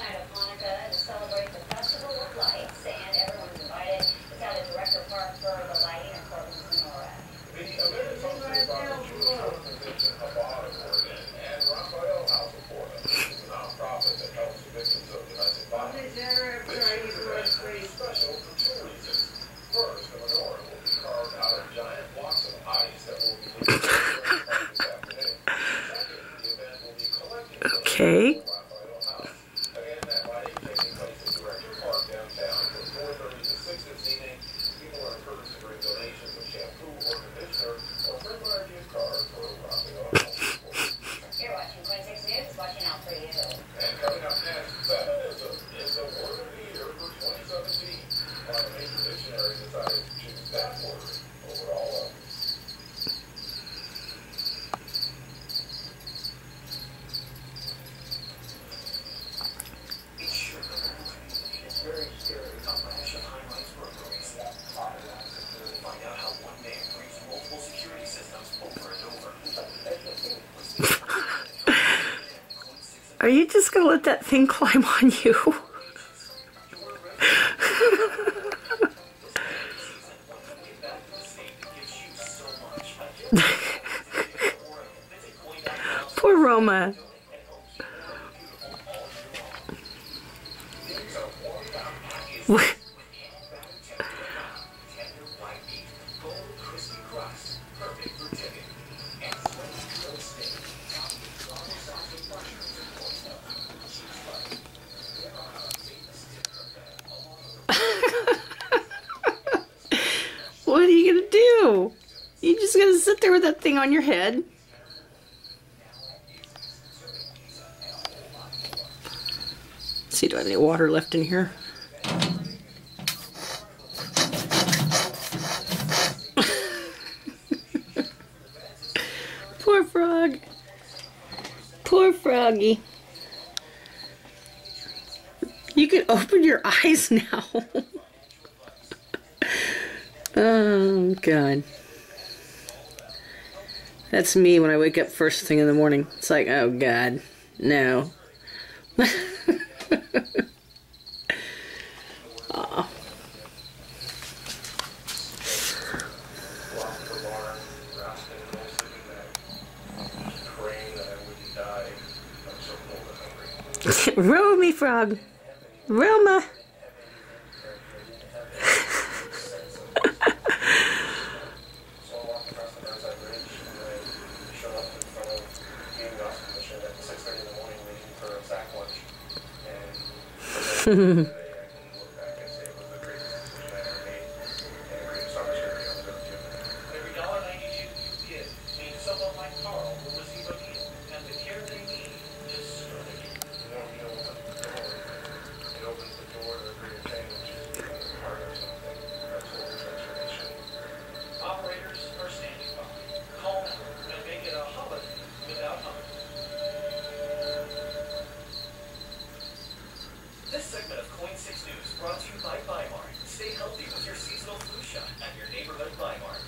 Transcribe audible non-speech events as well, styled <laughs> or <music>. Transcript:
night of Hanukkah to celebrate the Festival of Lights, and everyone's invited. It's out at Director Park for the lighting and Portland's menorah. The event is hosted by of Oregon and Raphael House of Portland. A nonprofit that helps victims of domestic violence. This year is special for two reasons. First, the menorah will be carved out of giant blocks of ice that will be released this afternoon. Second, the event will be collecting Okay. Raphael House. Again, that lighting taking place at Director Park downtown from 4:30 to 6 this evening. People are encouraged to bring donations of shampoo or conditioner or bring our gift card for Raphael House. You're watching 26 News, watching out for you. And coming up next, feminism is the word of the year for 2017. One of the major dictionaries decided to choose that word over all others. It's very scary. Combination highlights burglaries. Find out how one man breached multiple security systems over and over. Are you just gonna let that thing <laughs> climb on you? <laughs> Poor Roma. <laughs> What? What are you gonna do? You just gonna sit there with that thing on your head? see, do I have any water left in here? <laughs> Poor frog. Poor froggy. You can open your eyes <laughs> now. <laughs> oh, God. That's me when I wake up first thing in the morning. It's like, oh, God. No. Aw. Lost the barn, wrapped 哼哼哼 brought to you by Bimart. Stay healthy with your seasonal flu shot at your neighborhood Bimart.